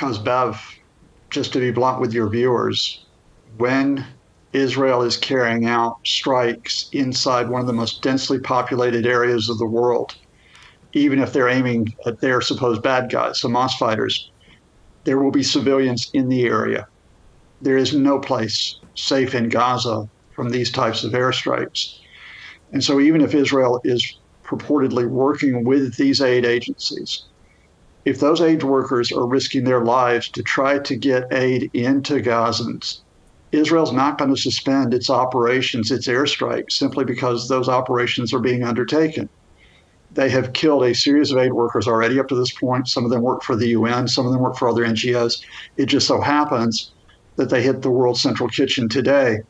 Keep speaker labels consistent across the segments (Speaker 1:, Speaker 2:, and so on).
Speaker 1: Because, Bev, just to be blunt with your viewers, when Israel is carrying out strikes inside one of the most densely populated areas of the world, even if they're aiming at their supposed bad guys, Hamas fighters, there will be civilians in the area. There is no place safe in Gaza from these types of airstrikes. And so, even if Israel is purportedly working with these aid agencies, if those aid workers are risking their lives to try to get aid into Gazans, Israel's not going to suspend its operations, its airstrikes, simply because those operations are being undertaken. They have killed a series of aid workers already up to this point. Some of them work for the UN, some of them work for other NGOs. It just so happens that they hit the World Central Kitchen today.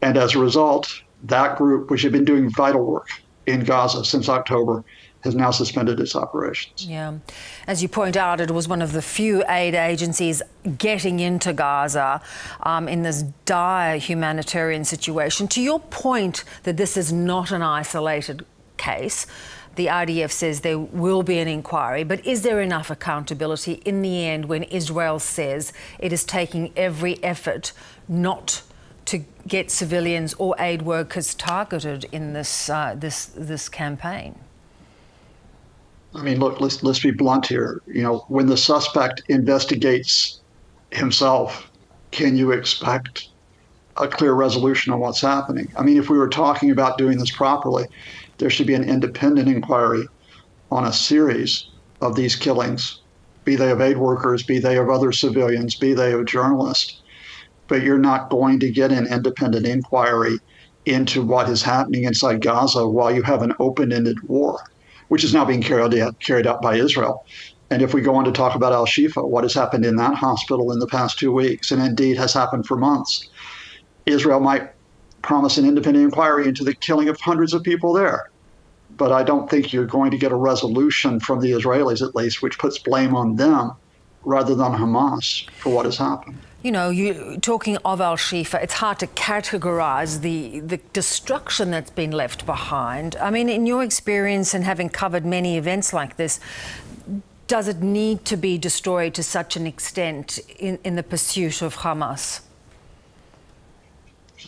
Speaker 1: And as a result, that group, which had been doing vital work in Gaza since October, has now suspended its operations.
Speaker 2: Yeah. As you point out, it was one of the few aid agencies getting into Gaza um, in this dire humanitarian situation. To your point that this is not an isolated case, the IDF says there will be an inquiry, but is there enough accountability in the end when Israel says it is taking every effort not to get civilians or aid workers targeted in this uh, this this campaign?
Speaker 1: I mean, look, let's let's be blunt here. You know, when the suspect investigates himself, can you expect a clear resolution on what's happening? I mean, if we were talking about doing this properly, there should be an independent inquiry on a series of these killings, be they of aid workers, be they of other civilians, be they of journalists. But you're not going to get an independent inquiry into what is happening inside Gaza while you have an open ended war which is now being carried out, carried out by Israel. And if we go on to talk about Al Shifa, what has happened in that hospital in the past two weeks, and indeed has happened for months, Israel might promise an independent inquiry into the killing of hundreds of people there. But I don't think you're going to get a resolution from the Israelis, at least, which puts blame on them rather than Hamas for what has happened
Speaker 2: you know, you talking of Al Shifa, it's hard to categorize the, the destruction that's been left behind. I mean, in your experience and having covered many events like this, does it need to be destroyed to such an extent in, in the pursuit of Hamas?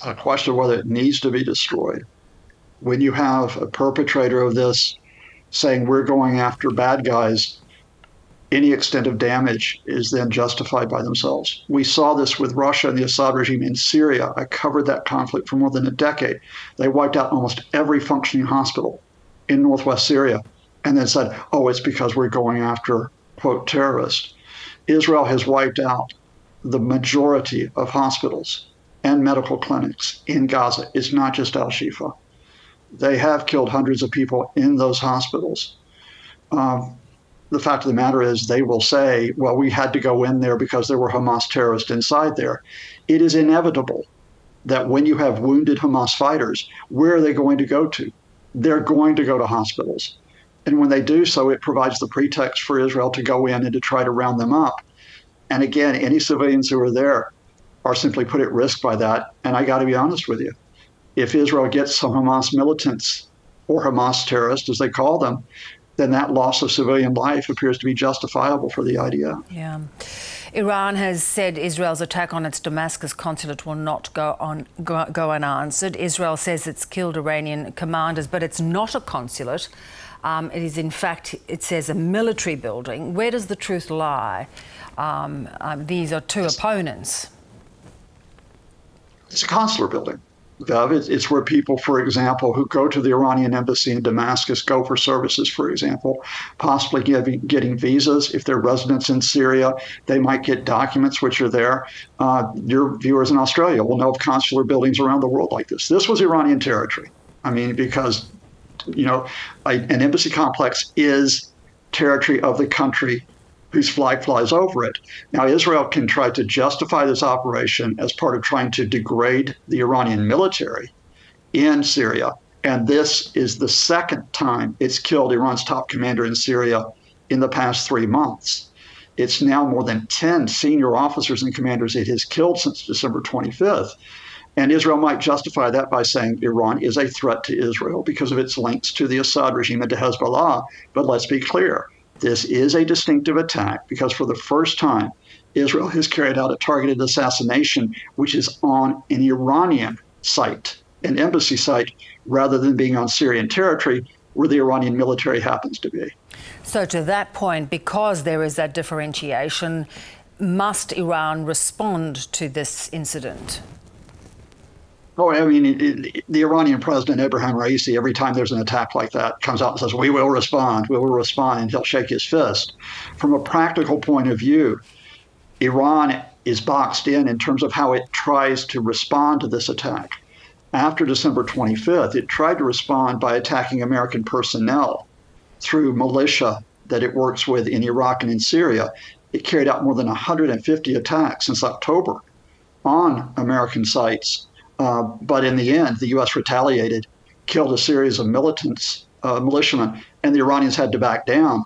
Speaker 1: A question of whether it needs to be destroyed. When you have a perpetrator of this saying we're going after bad guys any extent of damage is then justified by themselves. We saw this with Russia and the Assad regime in Syria. I covered that conflict for more than a decade. They wiped out almost every functioning hospital in northwest Syria and then said, oh, it's because we're going after, quote, terrorists. Israel has wiped out the majority of hospitals and medical clinics in Gaza. It's not just Al Shifa. They have killed hundreds of people in those hospitals. Um, the fact of the matter is, they will say, well, we had to go in there because there were Hamas terrorists inside there. It is inevitable that when you have wounded Hamas fighters, where are they going to go to? They're going to go to hospitals. And when they do so, it provides the pretext for Israel to go in and to try to round them up. And again, any civilians who are there are simply put at risk by that. And I got to be honest with you. If Israel gets some Hamas militants or Hamas terrorists, as they call them, then that loss of civilian life appears to be justifiable for the IDF.
Speaker 2: Yeah. Iran has said Israel's attack on its Damascus consulate will not go on go, go unanswered. Israel says it's killed Iranian commanders, but it's not a consulate. Um, it is, in fact, it says a military building. Where does the truth lie? Um, um, these are two opponents.
Speaker 1: It's a consular building. It's where people, for example, who go to the Iranian embassy in Damascus go for services, for example, possibly getting, getting visas. If they're residents in Syria, they might get documents which are there. Uh, your viewers in Australia will know of consular buildings around the world like this. This was Iranian territory. I mean, because, you know, an embassy complex is territory of the country whose flag flies over it. Now, Israel can try to justify this operation as part of trying to degrade the Iranian military in Syria. And this is the second time it's killed Iran's top commander in Syria in the past three months. It's now more than 10 senior officers and commanders it has killed since December 25th. And Israel might justify that by saying Iran is a threat to Israel because of its links to the Assad regime and to Hezbollah. But let's be clear This is a distinctive attack because for the first time, Israel has carried out a targeted assassination, which is on an Iranian site, an embassy site, rather than being on Syrian territory where the Iranian military happens to be.
Speaker 2: So, to that point, because there is that differentiation, must Iran respond to this incident?
Speaker 1: Oh, I mean, it, it, the Iranian president, Ebrahim Raisi, every time there's an attack like that, comes out and says, We will respond, we will respond, and he'll shake his fist. From a practical point of view, Iran is boxed in in terms of how it tries to respond to this attack. After December 25th, it tried to respond by attacking American personnel through militia that it works with in Iraq and in Syria. It carried out more than 150 attacks since October on American sites uh, but in the end, the U.S. retaliated, killed a series of militants, uh, militiamen, and the Iranians had to back down.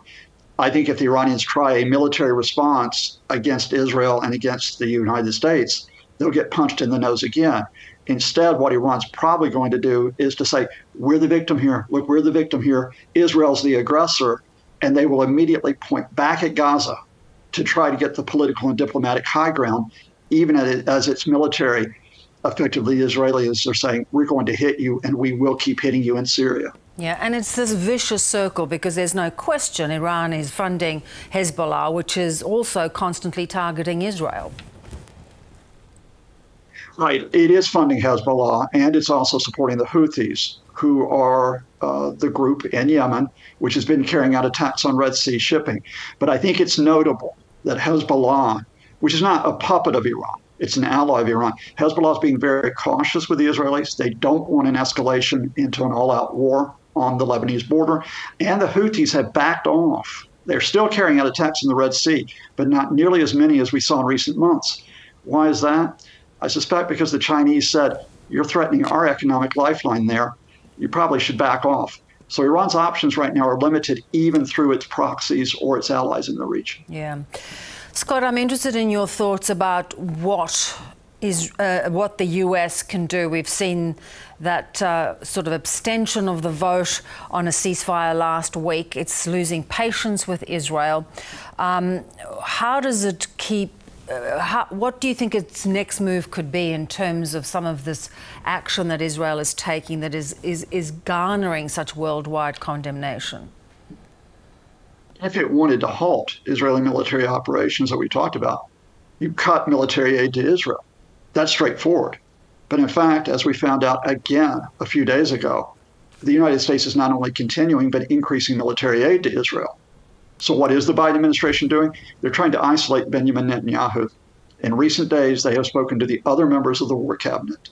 Speaker 1: I think if the Iranians try a military response against Israel and against the United States, they'll get punched in the nose again. Instead, what Iran's probably going to do is to say, We're the victim here. Look, we're the victim here. Israel's the aggressor. And they will immediately point back at Gaza to try to get the political and diplomatic high ground, even as its military effectively the Israelis are saying, we're going to hit you and we will keep hitting you in Syria.
Speaker 2: Yeah, and it's this vicious circle because there's no question Iran is funding Hezbollah, which is also constantly targeting Israel.
Speaker 1: Right. It is funding Hezbollah and it's also supporting the Houthis, who are uh, the group in Yemen, which has been carrying out attacks on Red Sea shipping. But I think it's notable that Hezbollah, which is not a puppet of Iran, it's an ally of Iran. Hezbollah is being very cautious with the Israelis. They don't want an escalation into an all out war on the Lebanese border. And the Houthis have backed off. They're still carrying out attacks in the Red Sea, but not nearly as many as we saw in recent months. Why is that? I suspect because the Chinese said, You're threatening our economic lifeline there. You probably should back off. So Iran's options right now are limited even through its proxies or its allies in the region.
Speaker 2: Yeah. Scott, I'm interested in your thoughts about what is uh, what the US can do. We've seen that uh, sort of abstention of the vote on a ceasefire last week. It's losing patience with Israel. Um, how does it keep? Uh, how, what do you think its next move could be in terms of some of this action that Israel is taking that is, is, is garnering such worldwide condemnation?
Speaker 1: If it wanted to halt Israeli military operations that we talked about, you cut military aid to Israel. That's straightforward. But in fact, as we found out again a few days ago, the United States is not only continuing but increasing military aid to Israel. So, what is the Biden administration doing? They're trying to isolate Benjamin Netanyahu. In recent days, they have spoken to the other members of the war cabinet,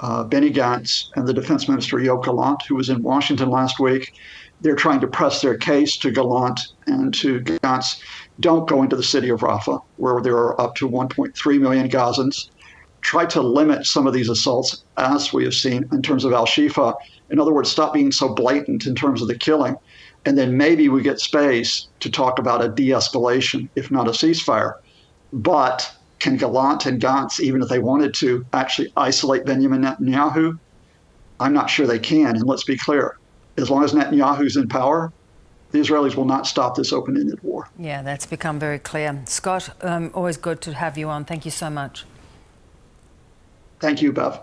Speaker 1: uh, Benny Gantz and the defense minister Yoav Gallant, who was in Washington last week, they're trying to press their case to Gallant and to Gantz. Don't go into the city of Rafah, where there are up to 1.3 million Gazans. Try to limit some of these assaults, as we have seen in terms of Al Shifa. In other words, stop being so blatant in terms of the killing. And then maybe we get space to talk about a de escalation, if not a ceasefire. But can Gallant and Gantz, even if they wanted to, actually isolate Benjamin Netanyahu? I'm not sure they can. And let's be clear as long as Netanyahu's in power, the Israelis will not stop this open ended war.
Speaker 2: Yeah, that's become very clear. Scott, um, always good to have you on. Thank you so much.
Speaker 1: Thank you, Bev.